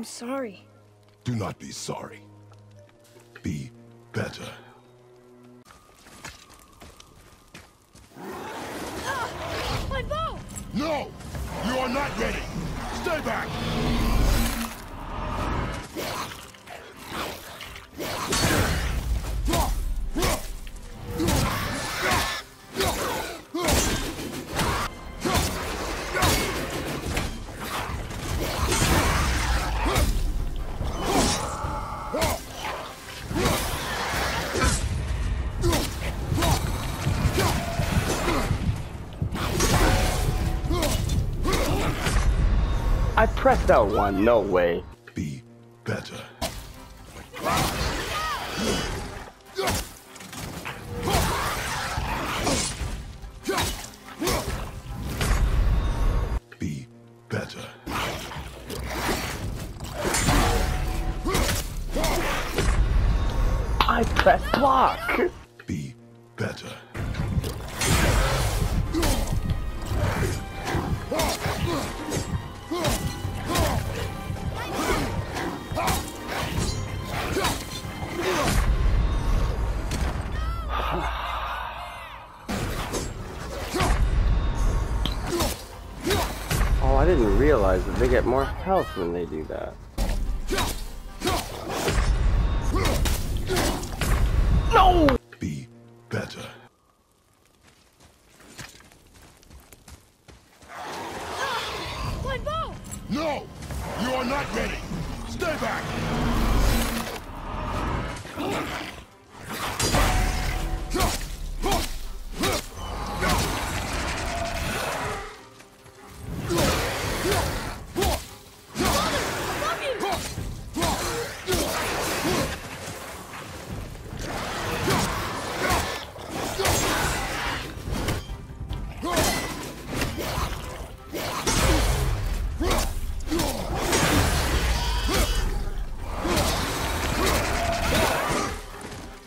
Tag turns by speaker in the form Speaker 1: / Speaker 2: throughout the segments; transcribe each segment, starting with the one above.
Speaker 1: I'm sorry.
Speaker 2: Do not be sorry. Be better. Ah!
Speaker 1: My bow!
Speaker 2: No! You are not ready! Stay back!
Speaker 3: I pressed that one. No way.
Speaker 2: Be better. Be better.
Speaker 3: I pressed block.
Speaker 2: Be better.
Speaker 3: Didn't realize that they get more health when they do that. No!
Speaker 2: Be better.
Speaker 1: My bow!
Speaker 2: No! You are not ready! Stay back!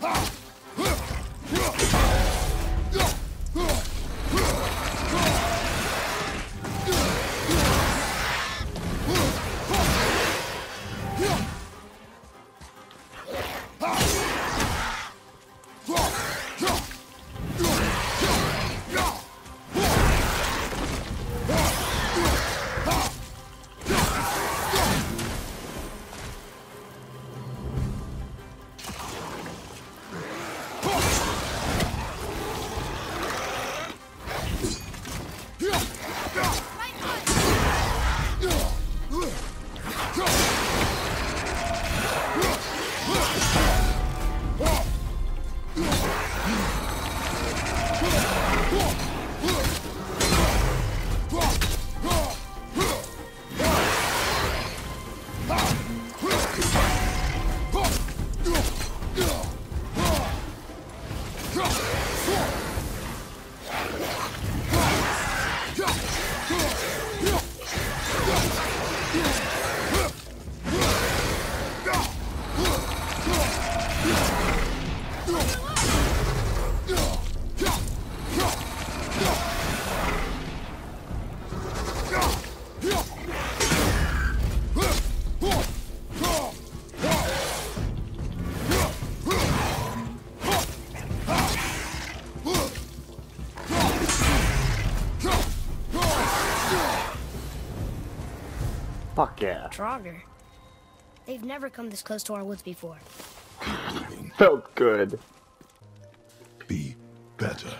Speaker 3: 好 Fuck yeah.
Speaker 1: Draugr. They've never come this close to our woods before.
Speaker 3: Felt good.
Speaker 2: Be better.